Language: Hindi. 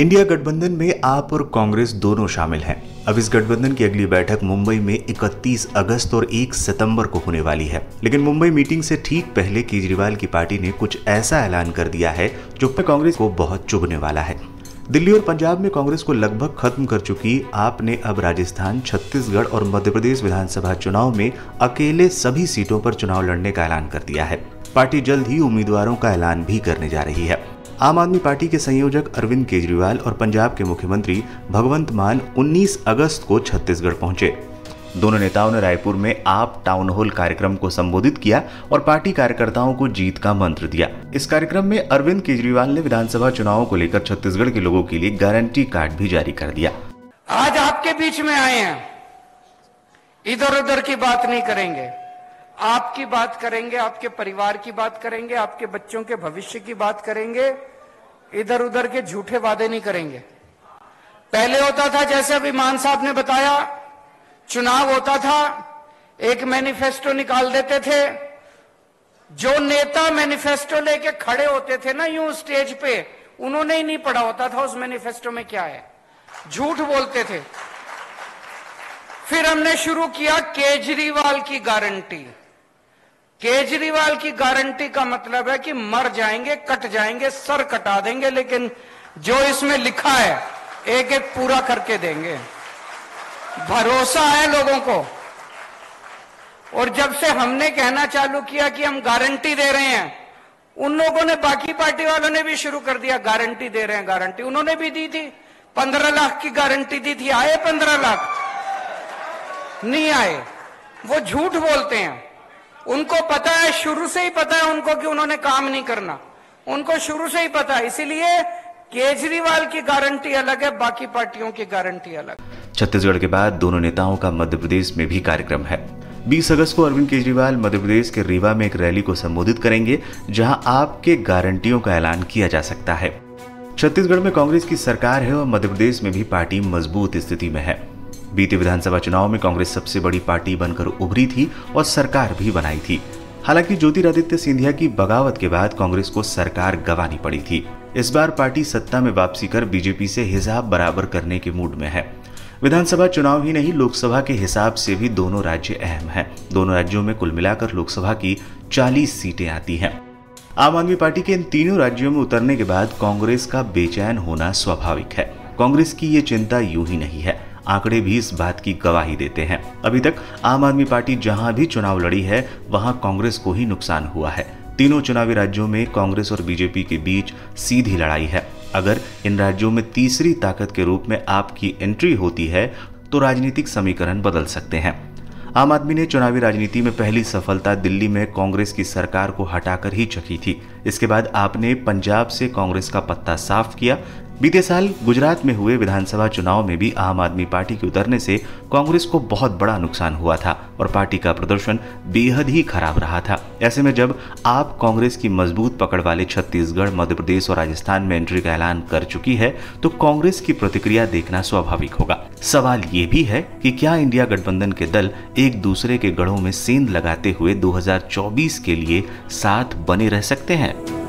इंडिया गठबंधन में आप और कांग्रेस दोनों शामिल हैं। अब इस गठबंधन की अगली बैठक मुंबई में 31 अगस्त और 1 सितंबर को होने वाली है। लेकिन मुंबई मीटिंग से ठीक पहले केजरीवाल की पार्टी ने कुछ ऐसा ऐलान कर दिया है जो कांग्रेस को बहुत चुभने वाला है। दिल्ली और पंजाब में कांग्रेस को लगभग खत्म कर चुकी आप ने अब राजस्थान, छत्तीसगढ़ और मध्य प्रदेश विधानसभा चुनाव में अकेले सभी सीटों पर चुनाव लड़ने का ऐलान कर दिया है। पार्टी जल्द ही उम्मीदवारों का ऐलान भी करने जा रही है। आम आदमी पार्टी के संयोजक अरविंद केजरीवाल और पंजाब के मुख्यमंत्री भगवंत मान 19 अगस्त को छत्तीसगढ़ पहुँचे। दोनों नेताओं ने रायपुर में आप टाउन हॉल कार्यक्रम को संबोधित किया और पार्टी कार्यकर्ताओं को जीत का मंत्र दिया। इस कार्यक्रम में अरविंद केजरीवाल ने विधानसभा चुनावों को लेकर छत्तीसगढ़ के लोगों के लिए गारंटी कार्ड भी जारी कर दिया। आज आपके बीच में आए हैं। इधर उधर की बात नहीं करेंगे। आपकी बात करेंगे, आपके परिवार की बात करेंगे, आपके बच्चों के भविष्य की बात करेंगे इधर उधर के झूठे वादे नहीं करेंगे। पहले होता था, जैसे अभी मान साहब ने बताया, चुनाव होता था, एक मैनिफेस्टो निकाल देते थे, जो नेता मैनिफेस्टो लेके खड़े होते थे ना यूँ स्टेज पे, उन्होंने ही नहीं पढ़ा होता था उस मैनिफेस्टो में क्या है। झूठ बोलते थे। फिर हमने शुरू किया केजरीवाल की गारंटी। केजरीवाल की गारंटी का मतलब है कि मर जाएँगे, कट जाएँगे, सर कटा देंगे, लेकिन जो इसमें लिखा है, एक एक पूरा करके देंगे। भरोसा है लोगों को। और जब से हमने कहना चालू किया कि हम गारंटी दे रहे हैं, उन लोगों ने, बाकी पार्टी वालों ने भी शुरू कर दिया, गारंटी दे रहे हैं, गारंटी। उन्होंने भी दी थी। पंद्रह लाख की गारंटी दी थी, आए पंद्रह लाख? नहीं आए। वो झूठ बोलते हैं। उनको पता है, शुरू से ही पता है उनको कि उन्होंने काम नहीं करना। उनको शुरू से ही पता है, इसीलिए केजरीवाल की गारंटी अलग है, बाकी पार्टियों की गारंटी अलग। छत्तीसगढ़ के बाद दोनों नेताओं का मध्य प्रदेश में भी कार्यक्रम है। 20 अगस्त को अरविंद केजरीवाल मध्य प्रदेश के रीवा में एक रैली को संबोधित करेंगे, जहाँ आपके गारंटियों का ऐलान किया जा सकता है। छत्तीसगढ़ में कांग्रेस की सरकार है और मध्य प्रदेश में भी पार्टी मज़बूत स्थिति में है। बीते विधानसभा चुनाव में कांग्रेस सबसे बड़ी पार्टी बनकर उभरी थी और सरकार भी बनाई थी। हालाँकि ज्योतिरादित्य सिंधिया की बगावत के बाद कांग्रेस को सरकार गंवानी पड़ी थी। इस बार पार्टी सत्ता में वापसी कर बीजेपी से हिसाब बराबर करने के मूड में है। विधानसभा चुनाव ही नहीं, लोकसभा के हिसाब से भी दोनों राज्य अहम हैं। दोनों राज्यों में कुल मिलाकर लोकसभा की 40 सीटें आती हैं। आम आदमी पार्टी के इन तीनों राज्यों में उतरने के बाद कांग्रेस का बेचैन होना स्वाभाविक है। कांग्रेस की ये चिंता यूँ ही नहीं है। आंकड़े भी इस बात की गवाही देते हैं। अभी तक आम आदमी पार्टी जहाँ भी चुनाव लड़ी है, वहाँ कांग्रेस को ही नुकसान हुआ है। तीनों चुनावी राज्यों में कांग्रेस और बीजेपी के बीच सीधी लड़ाई है। अगर इन राज्यों में तीसरी ताकत के रूप में आपकी एंट्री होती है तो राजनीतिक समीकरण बदल सकते हैं। आम आदमी ने चुनावी राजनीति में पहली सफलता दिल्ली में कांग्रेस की सरकार को हटाकर ही चखी थी। इसके बाद आपने पंजाब से कांग्रेस का पत्ता साफ़ किया बीते साल गुजरात में हुए विधानसभा चुनाव में भी आम आदमी पार्टी के उतरने से कांग्रेस को बहुत बड़ा नुकसान हुआ था और पार्टी का प्रदर्शन बेहद ही खराब रहा था। ऐसे में जब आप कांग्रेस की मज़बूत पकड़ वाले छत्तीसगढ़, मध्य प्रदेश और राजस्थान में एंट्री का ऐलान कर चुकी है तो कांग्रेस की प्रतिक्रिया देखना स्वाभाविक होगा। सवाल ये भी है कि क्या इंडिया गठबंधन के दल एक दूसरे के गढ़ों में सेंध लगाते हुए 2024 के लिए साथ बने रह सकते हैं?